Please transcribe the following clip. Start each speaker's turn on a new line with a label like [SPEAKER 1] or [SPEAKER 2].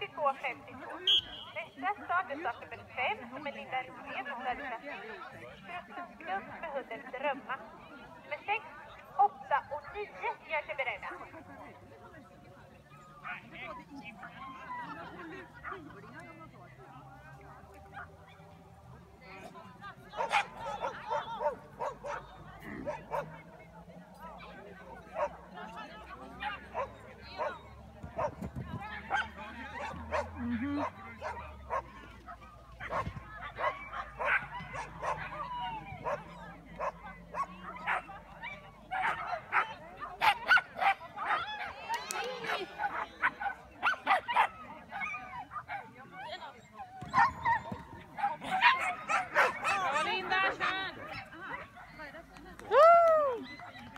[SPEAKER 1] 52.52. Nästa start är start nummer 5 är Linda Rosén och Söderklass Grupp med hunden Drömma. Mm-hmm.